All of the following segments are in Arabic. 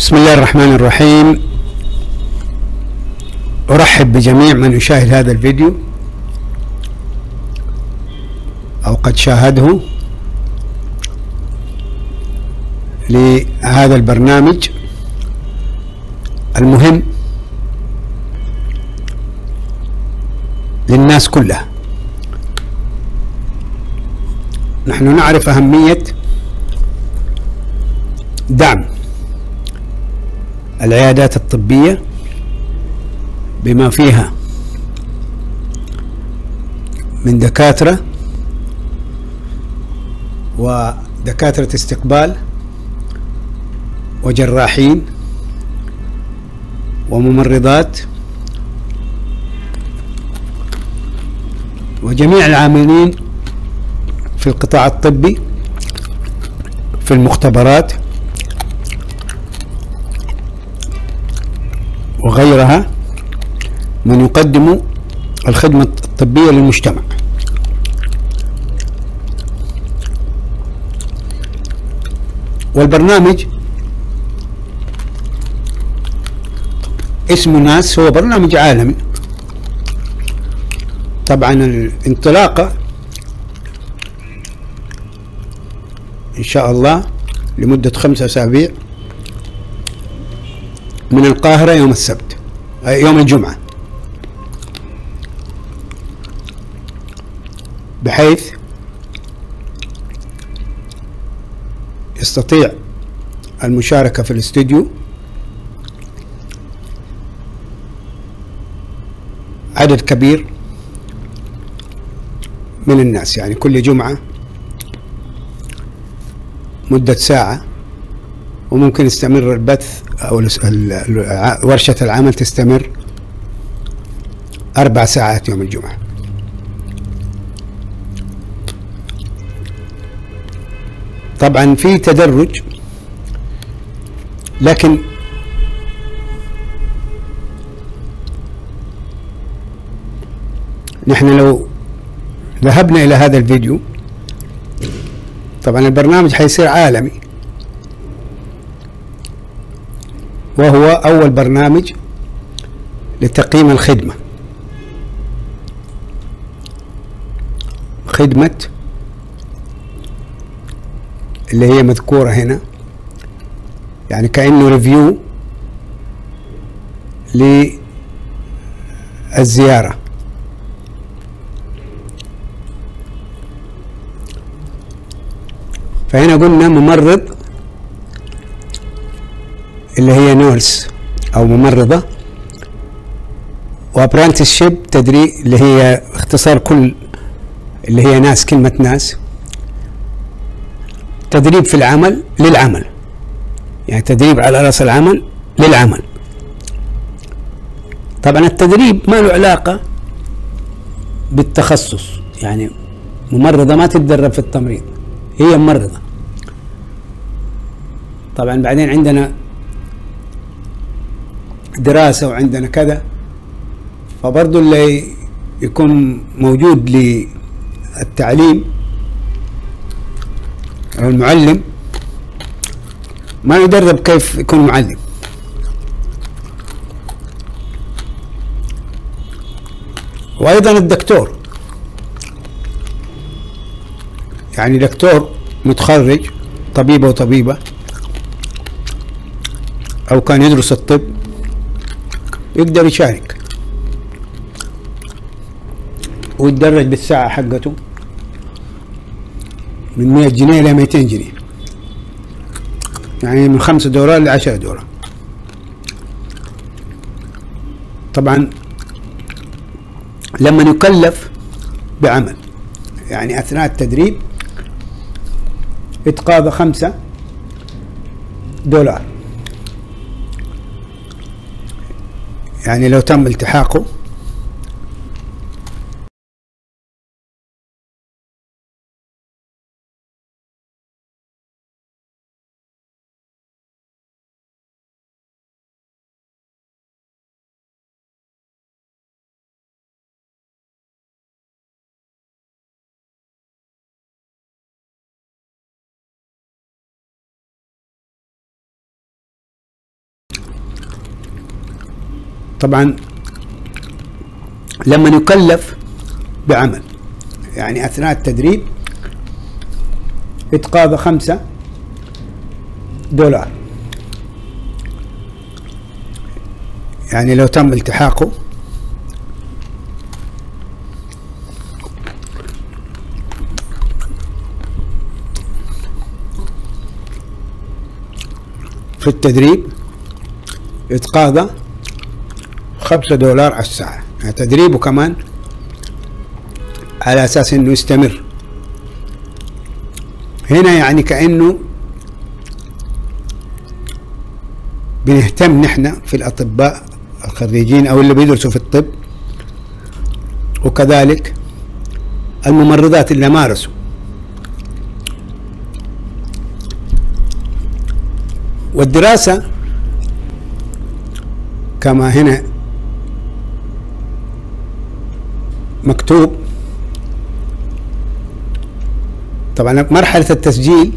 بسم الله الرحمن الرحيم. أرحب بجميع من يشاهد هذا الفيديو أو قد شاهده لهذا البرنامج المهم للناس كلها. نحن نعرف أهمية دعم العيادات الطبية بما فيها من دكاترة ودكاترة استقبال وجراحين وممرضات وجميع العاملين في القطاع الطبي في المختبرات. وغيرها من يقدم الخدمة الطبية للمجتمع. والبرنامج اسمه ناس هو برنامج عالمي. طبعا الانطلاقة إن شاء الله لمدة خمسة أسابيع من القاهرة يوم السبت يوم الجمعة. بحيث يستطيع المشاركة في الاستوديو عدد كبير من الناس يعني كل جمعة مدة ساعة وممكن يستمر البث أو ورشة العمل تستمر أربع ساعات يوم الجمعة. طبعا في تدرج لكن نحن لو ذهبنا إلى هذا الفيديو طبعا البرنامج حيصير عالمي. وهو أول برنامج لتقييم الخدمة. خدمة اللي هي مذكورة هنا. يعني كأنه ريفيو للزيارة. فهنا قلنا ممرض اللي هي nurse أو ممرضة. و apprenticeship تدريب اللي هي اختصار كل اللي هي NAS كلمة NAS. تدريب في العمل للعمل. يعني تدريب على رأس العمل للعمل. طبعا التدريب ما له علاقة بالتخصص. يعني ممرضة ما تتدرب في التمريض هي ممرضة. طبعا بعدين عندنا دراسة وعندنا كذا فبرضو اللي يكون موجود للتعليم أو المعلم ما يدرب كيف يكون معلم. وأيضا الدكتور. يعني دكتور متخرج طبيبة وطبيبة أو كان يدرس الطب. يقدر يشارك. ويتدرج بالساعة حقته من 100 جنيه إلى 200 جنيه. يعني من 5 دولار ل 10 دولار. طبعا لما يكلف بعمل يعني أثناء التدريب يتقاضى خمسة دولار. يعني لو تم التحاقه طبعا لما يكلف بعمل يعني أثناء التدريب يتقاضى خمسة دولار. يعني لو تم التحاقه في التدريب يتقاضى خمسة دولار على الساعة. يعني تدريبه كمان على أساس أنه يستمر. هنا يعني كأنه بنهتم نحن في الأطباء الخريجين أو اللي بيدرسوا في الطب. وكذلك الممرضات اللي مارسوا. والدراسة كما هنا مكتوب. طبعا مرحلة التسجيل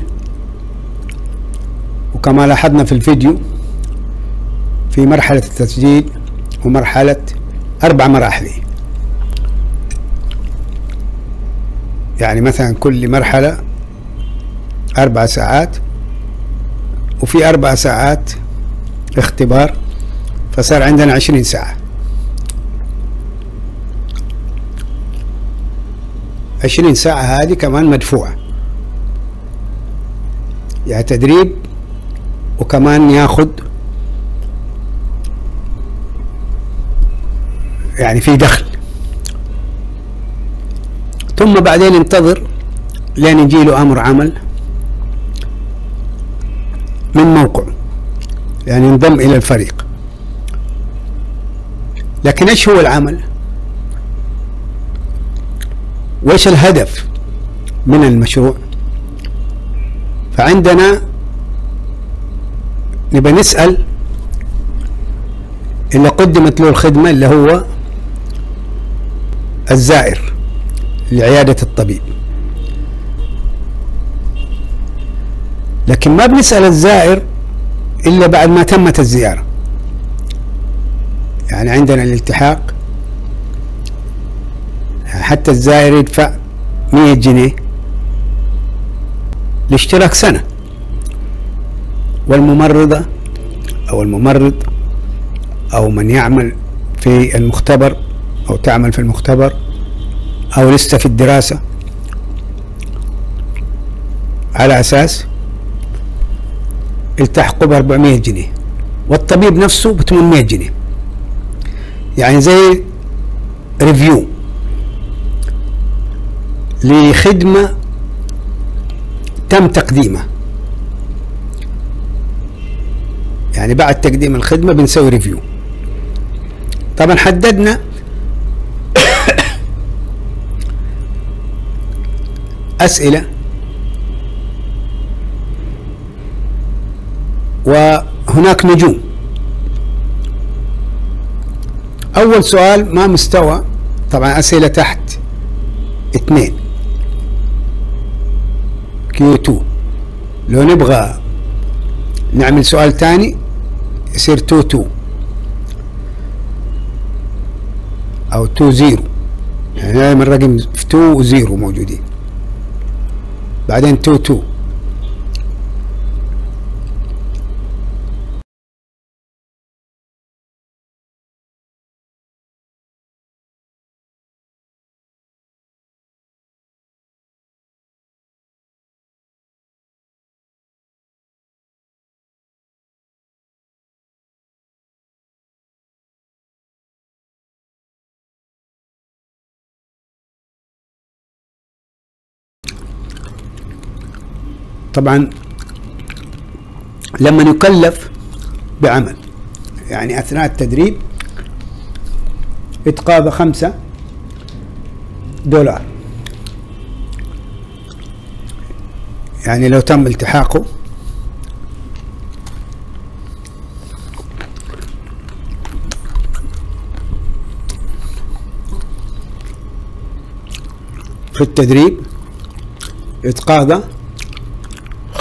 وكما لاحظنا في الفيديو في مرحلة التسجيل ومرحلة أربع مراحل. يعني مثلا كل مرحلة أربع ساعات وفي أربع ساعات اختبار فصار عندنا عشرين ساعة. عشرين ساعة هذه كمان مدفوعة. يعني تدريب وكمان ياخد يعني في دخل. ثم بعدين ينتظر لين يجي له أمر عمل من موقع يعني ينضم إلى الفريق. لكن إيش هو العمل؟ وإيش الهدف من المشروع؟ فعندنا نبقى نسأل اللي قدمت له الخدمة اللي هو الزائر لعيادة الطبيب. لكن ما بنسأل الزائر إلا بعد ما تمت الزيارة. يعني عندنا الالتحاق حتى الزائر يدفع 100 جنيه لاشتراك سنة. والممرضة أو الممرض أو من يعمل في المختبر أو تعمل في المختبر أو لسه في الدراسة على أساس التحقوا ب 400 جنيه والطبيب نفسه ب 800 جنيه. يعني زي ريفيو لخدمة تم تقديمها. يعني بعد تقديم الخدمة بنسوي ريفيو طبعا حددنا أسئلة وهناك نجوم. أول سؤال ما مستوى؟ طبعا أسئلة تحت اثنين. كيو 2 لو نبغى نعمل سؤال ثاني يصير 2 2 أو 2 0 يعني دائما الرقم 2 و 0 موجودين. بعدين 2 2 طبعا لما يكلف بعمل يعني أثناء التدريب يتقاضى خمسة دولار. يعني لو تم التحاقه في التدريب يتقاضى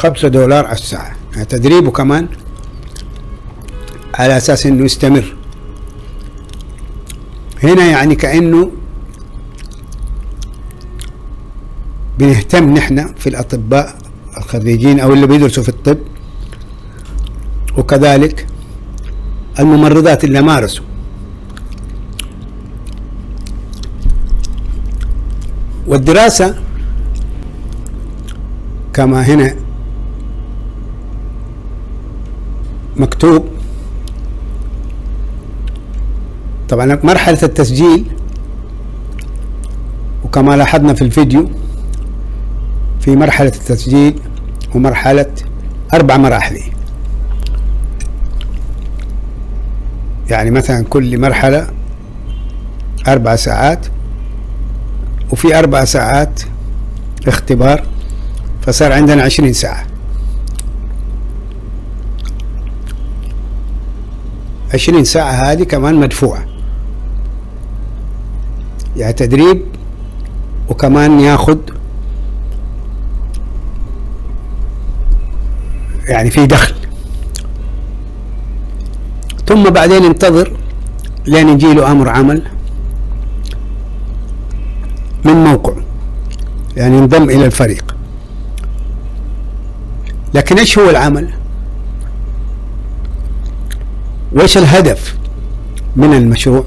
خمسة دولار على الساعة. يعني تدريبه كمان على أساس أنه يستمر. هنا يعني كأنه بنهتم نحن في الأطباء الخريجين أو اللي بيدرسوا في الطب. وكذلك الممرضات اللي مارسوا. والدراسة كما هنا مكتوب. طبعا مرحلة التسجيل وكما لاحظنا في الفيديو في مرحلة التسجيل ومرحلة أربع مراحل. يعني مثلا كل مرحلة أربع ساعات وفي أربع ساعات اختبار فصار عندنا عشرين ساعة. عشرين ساعة هذه كمان مدفوعة. يعني تدريب وكمان ياخد يعني في دخل. ثم بعدين ينتظر لين يجي له أمر عمل من موقعه. يعني ينضم إلى الفريق. لكن إيش هو العمل؟ وإيش الهدف من المشروع؟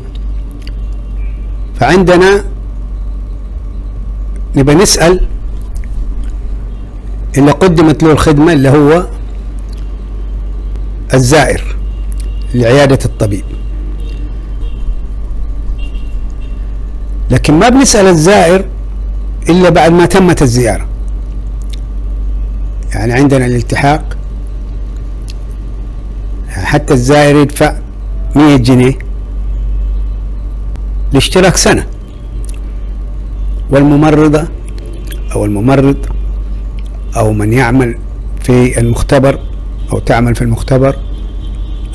فعندنا نبقى نسأل اللي قدمت له الخدمة اللي هو الزائر لعيادة الطبيب. لكن ما بنسأل الزائر إلا بعد ما تمت الزيارة. يعني عندنا الالتحاق حتى الزائر يدفع 100 جنيه لاشتراك سنة. والممرضة أو الممرض أو من يعمل في المختبر أو تعمل في المختبر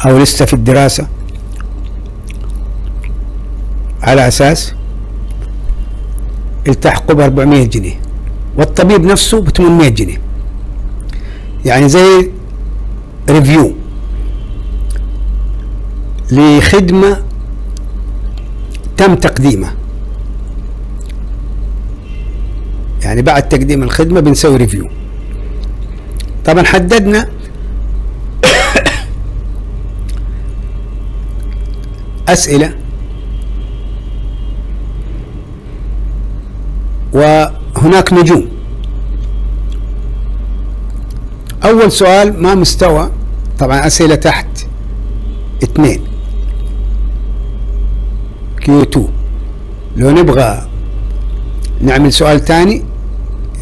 أو لسه في الدراسة على أساس التحقوا ب 400 جنيه. والطبيب نفسه ب 800 جنيه. يعني زي ريفيو لخدمة تم تقديمها. يعني بعد تقديم الخدمة بنسوي ريفيو طبعا حددنا أسئلة وهناك نجوم. أول سؤال ما مستوى؟ طبعا أسئلة تحت اثنين. كيو 2 لو نبغى نعمل سؤال ثاني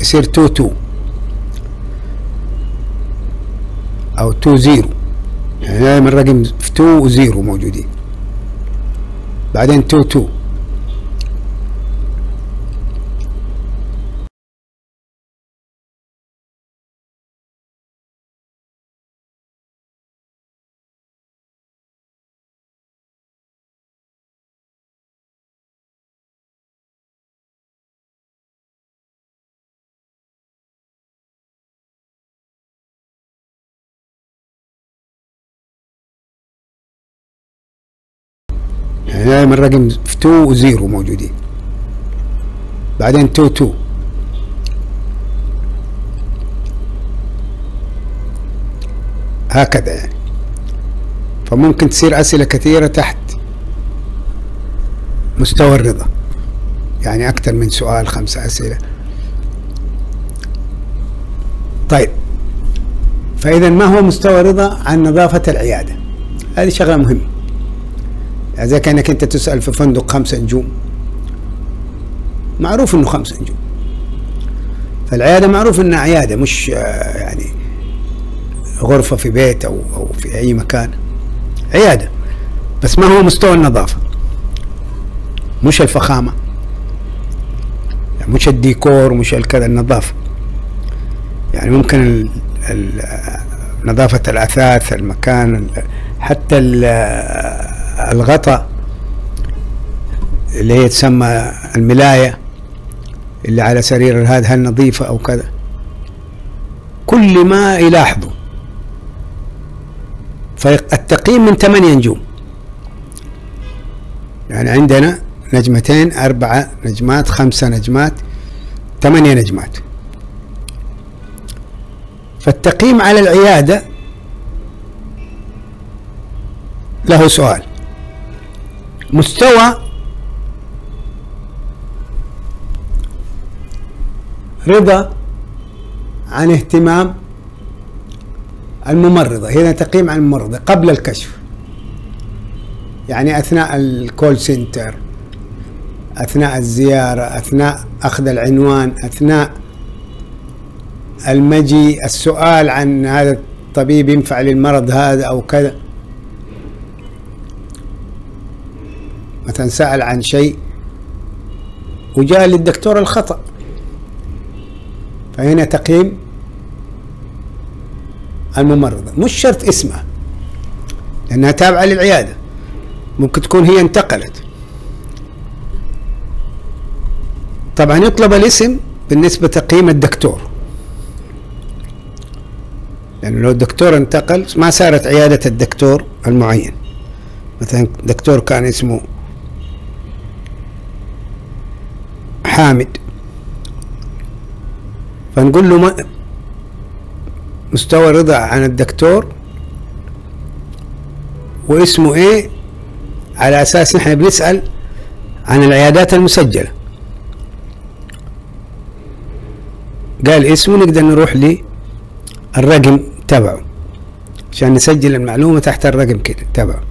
يصير 2 2 أو 2 0 يعني دائما الرقم 2 و 0 موجودين. بعدين 2 2 يعني دائما الرقم 2 و 0 موجودين. بعدين 2 2 هكذا يعني. فممكن تصير أسئلة كثيرة تحت مستوى الرضا. يعني أكثر من سؤال خمسة أسئلة. طيب. فإذا ما هو مستوى الرضا؟ عن نظافة العيادة. هذه شغلة مهمة. زي كأنك أنت تسأل في فندق خمسة نجوم معروف إنه خمسة نجوم. فالعيادة معروف إنها عيادة مش آه، يعني غرفة في بيت أو أو في أي مكان. عيادة بس ما هو مستوى النظافة. مش الفخامة يعني مش الديكور مش الكذا النظافة. يعني ممكن ال ال نظافة الأثاث المكان ال- حتى ال- الغطاء اللي هي تسمى الملاية اللي على سرير هذا هل نظيفة أو كذا. كل ما يلاحظوا. فالتقييم من ثمانية نجوم. يعني عندنا نجمتين أربعة نجمات خمسة نجمات ثمانية نجمات. فالتقييم على العيادة له سؤال. مستوى رضا عن اهتمام الممرضة هنا تقييم عن الممرضة قبل الكشف. يعني أثناء الكول سنتر أثناء الزيارة أثناء أخذ العنوان أثناء المجي السؤال عن هذا الطبيب ينفع للمرض هذا أو كذا. مثلا سأل عن شيء وجاء للدكتور الخطأ. فهنا تقييم الممرضة مش شرط اسمها لأنها تابعة للعيادة. ممكن تكون هي انتقلت. طبعا يطلب الاسم بالنسبة تقييم الدكتور. لأنه لو الدكتور انتقل ما صارت عيادة الدكتور المعين. مثلا دكتور كان اسمه حامد. فنقول له مستوى رضا عن الدكتور واسمه إيه؟ على أساس نحن بنسأل عن العيادات المسجلة. قال اسمه نقدر نروح للرقم تبعه عشان نسجل المعلومة تحت الرقم كده تبعه.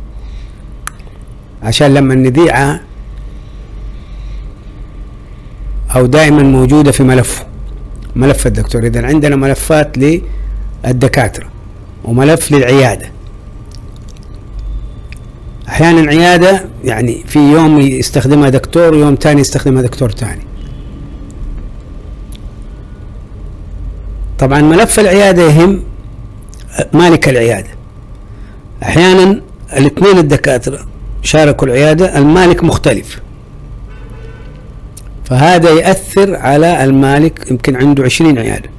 عشان لما نذيعها أو دائما موجودة في ملفه ملف الدكتور. إذا عندنا ملفات للدكاترة وملف للعيادة. أحيانا عيادة يعني في يوم يستخدمها دكتور ويوم تاني يستخدمها دكتور تاني طبعا ملف العيادة يهم مالك العيادة. أحيانا الاثنين الدكاترة شاركوا العيادة المالك مختلف. فهذا يأثر على المالك يمكن عنده عشرين عيادة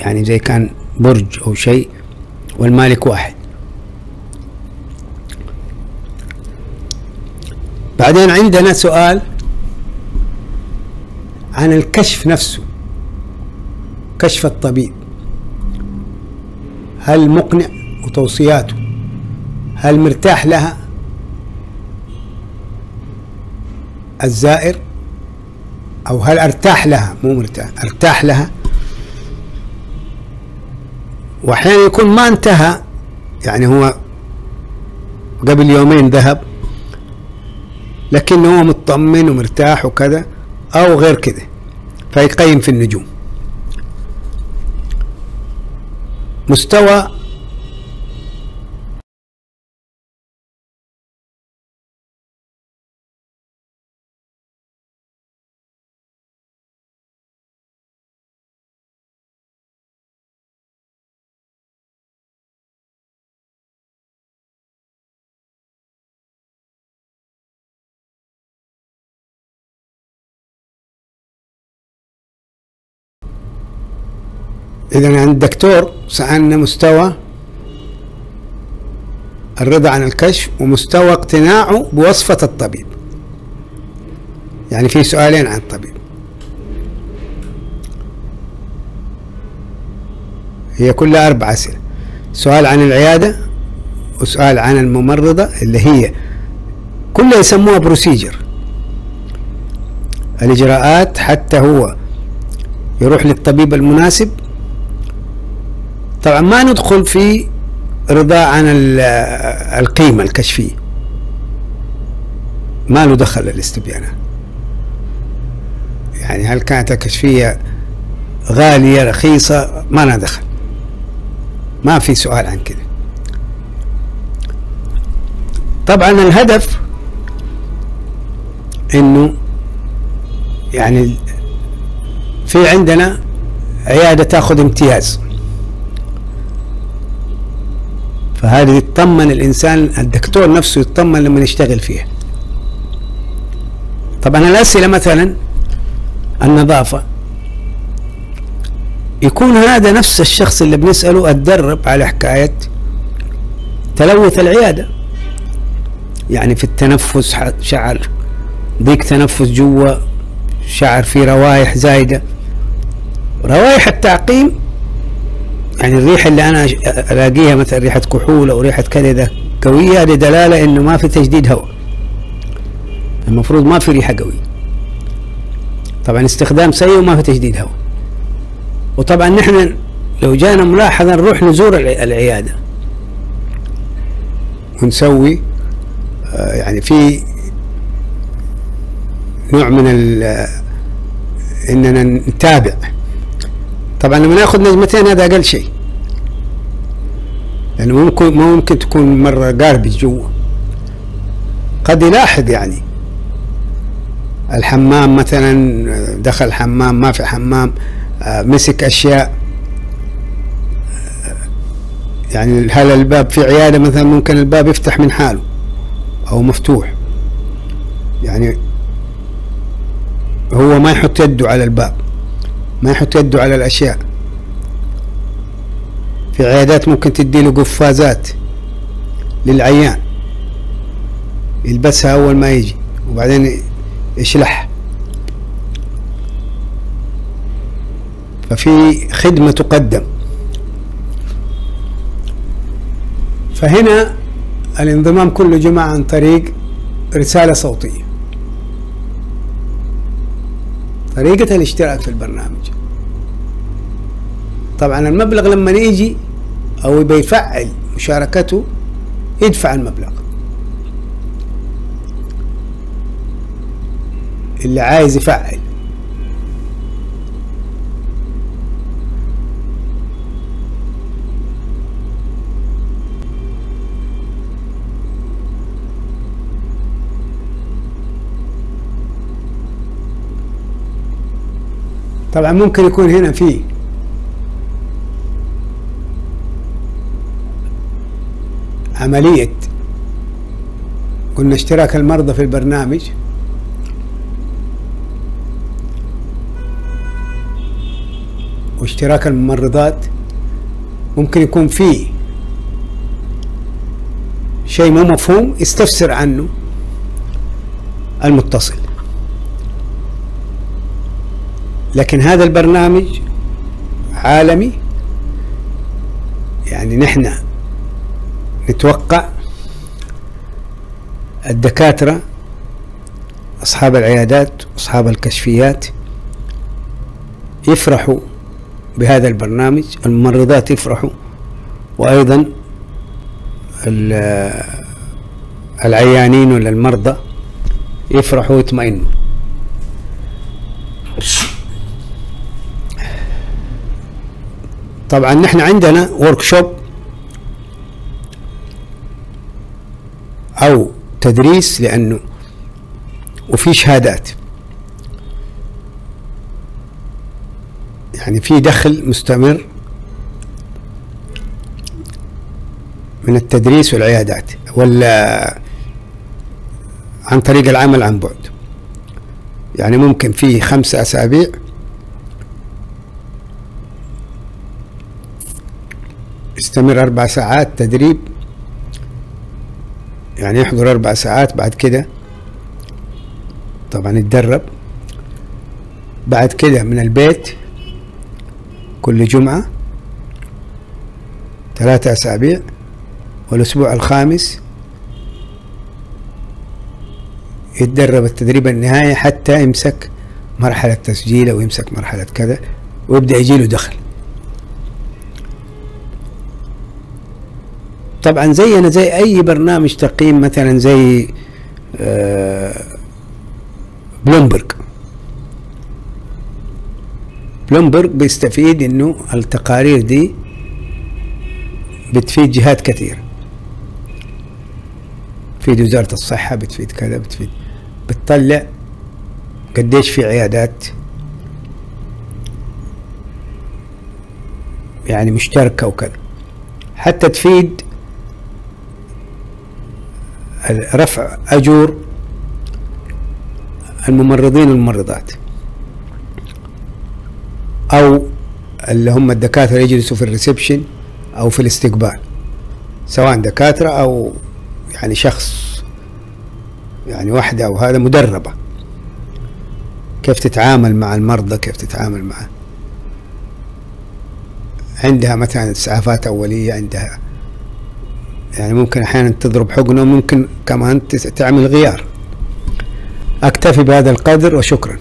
يعني زي كان برج أو شيء والمالك واحد. بعدين عندنا سؤال عن الكشف نفسه كشف الطبيب. هل مقنع وتوصياته؟ هل مرتاح لها؟ الزائر أو هل أرتاح لها؟ مو مرتاح أرتاح لها. واحيانا يكون ما انتهى يعني هو قبل يومين ذهب لكنه هو مطمن ومرتاح وكذا أو غير كذا فيقيم في النجوم. مستوى إذا عند الدكتور سألنا مستوى الرضا عن الكشف ومستوى اقتناعه بوصفة الطبيب. يعني في سؤالين عن الطبيب. هي كلها أربع أسئلة. سؤال عن العيادة وسؤال عن الممرضة اللي هي كلها يسموها بروسيجر الإجراءات حتى هو يروح للطبيب المناسب طبعا ما ندخل في رضا عن القيمة الكشفية. ما له دخل الاستبيانات يعني هل كانت الكشفية غالية رخيصة؟ ما لها دخل. ما في سؤال عن كده. طبعا الهدف إنه يعني في عندنا عيادة تأخذ امتياز. فهذه يطمن الإنسان الدكتور نفسه يطمن لما يشتغل فيها. طبعا الأسئلة مثلا النظافة. يكون هذا نفس الشخص اللي بنسأله أتدرب على حكاية تلوث العيادة. يعني في التنفس شعر ضيق تنفس جوا شعر في روايح زايدة. روائح التعقيم يعني الريحه اللي أنا ألاقيها مثلا ريحة كحول أو ريحة كذا قوية هذه دلالة إنه ما في تجديد هواء. المفروض ما في ريحة قوية. طبعا استخدام سيء وما في تجديد هواء. وطبعا نحن لو جانا ملاحظة نروح نزور العيادة. ونسوي آه، يعني في نوع من إننا نتابع. طبعا لما نأخذ نجمتين هذا أقل شيء. لأنه ممكن ما ممكن تكون مرة قاربج جوا. قد يلاحظ يعني. الحمام مثلا دخل الحمام ما في حمام آه، مسك أشياء. يعني هل الباب في عيادة مثلا؟ ممكن الباب يفتح من حاله أو مفتوح. يعني هو ما يحط يده على الباب. ما يحط يده على الأشياء. في عيادات ممكن تدي له قفازات للعيان يلبسها أول ما يجي وبعدين يشلح. ففي خدمة تقدم. فهنا الانضمام كله جمع عن طريق رسالة صوتية. طريقة الاشتراك في البرنامج. طبعا المبلغ لما يجي أو بيفعل مشاركته يدفع المبلغ. اللي عايز يفعل. طبعا ممكن يكون هنا في عملية. قلنا اشتراك المرضى في البرنامج. واشتراك الممرضات. ممكن يكون في شيء مو مفهوم يستفسر عنه المتصل. لكن هذا البرنامج عالمي. يعني نحن نتوقع الدكاترة أصحاب العيادات أصحاب الكشفيات يفرحوا بهذا البرنامج الممرضات يفرحوا وأيضا العيانين ولا المرضى يفرحوا ويطمئنوا. طبعا نحن عندنا ورك شوب أو تدريس لأنه وفي شهادات. يعني في دخل مستمر من التدريس والعيادات ولا عن طريق العمل عن بعد. يعني ممكن في خمسة أسابيع يستمر أربع ساعات تدريب يعني يحضر أربع ساعات بعد كده طبعا يتدرب. بعد كده من البيت كل جمعة ثلاثة أسابيع والأسبوع الخامس يتدرب التدريب النهائي حتى يمسك مرحلة تسجيل أو يمسك مرحلة كذا ويبدأ يجيله دخل. طبعا زينا زي أي برنامج تقييم مثلا زي آه، بلومبرج. بلومبرج بيستفيد إنه التقارير دي بتفيد جهات كثيرة بتفيد وزارة الصحة بتفيد كذا بتفيد. بتطلع قديش في عيادات يعني مشتركة وكذا. حتى تفيد رفع أجور الممرضين والممرضات. أو اللي هم الدكاترة يجلسوا في الريسبشن أو في الاستقبال. سواء دكاترة أو يعني شخص يعني واحدة أو هذا مدربة. كيف تتعامل مع المرضى كيف تتعامل مع عندها مثلا إسعافات أولية عندها يعني ممكن أحيانا تضرب حقنة وممكن كمان تعمل غيار. أكتفي بهذا القدر وشكرا.